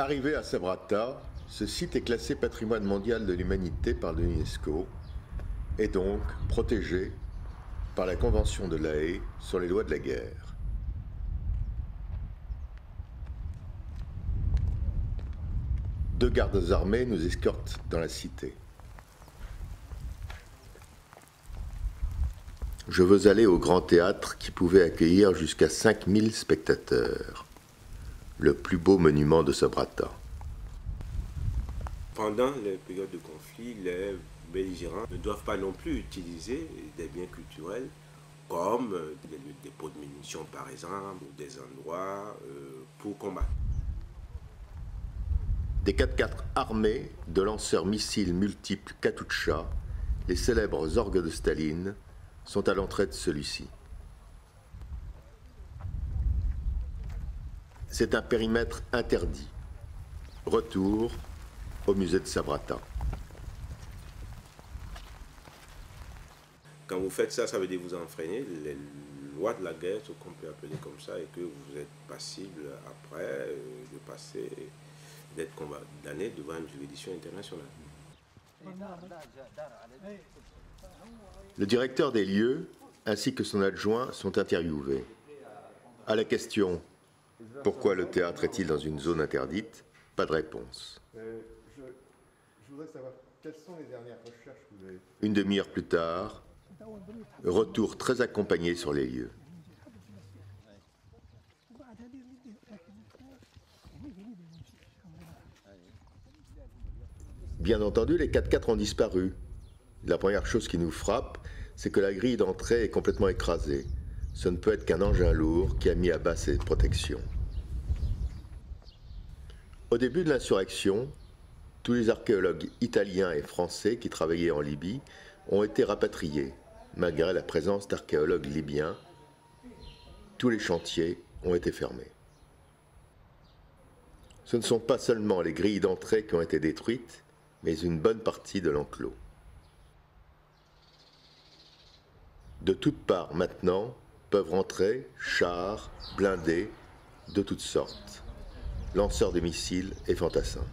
Arrivé à Sabrata, ce site est classé patrimoine mondial de l'humanité par l'UNESCO et donc protégé par la Convention de La Haye sur les lois de la guerre. Deux gardes armés nous escortent dans la cité. Je veux aller au grand théâtre qui pouvait accueillir jusqu'à 5000 spectateurs, le plus beau monument de Sabrata. Pendant les périodes de conflit, les belligérants ne doivent pas non plus utiliser des biens culturels comme des lieux de dépôt de munitions par exemple, ou des endroits euh, pour combattre. Des 4x4 armés de lanceurs missiles multiples Katyusha, les célèbres orgues de Staline, sont à l'entrée de celui-ci. C'est un périmètre interdit. Retour au musée de Sabrata. Quand vous faites ça, ça veut dire que vous enfreignez les lois de la guerre, ce qu'on peut appeler comme ça, et que vous êtes passible après euh, de passer, d'être condamné devant une juridiction internationale. Le directeur des lieux ainsi que son adjoint sont interviewés. À la question pourquoi le théâtre est-il dans une zone interdite? Pas de réponse. je, voudrais savoir quelles sont les dernières recherches que vous avez Une demi-heure plus tard, retour très accompagné sur les lieux. Bien entendu, les 4x4 ont disparu. La première chose qui nous frappe, c'est que la grille d'entrée est complètement écrasée. Ce ne peut être qu'un engin lourd qui a mis à bas ses protections. Au début de l'insurrection, tous les archéologues italiens et français qui travaillaient en Libye ont été rapatriés, malgré la présence d'archéologues libyens. Tous les chantiers ont été fermés. Ce ne sont pas seulement les grilles d'entrée qui ont été détruites, mais une bonne partie de l'enclos. De toutes parts maintenant peuvent rentrer chars, blindés, de toutes sortes, lanceurs de missiles et fantassins.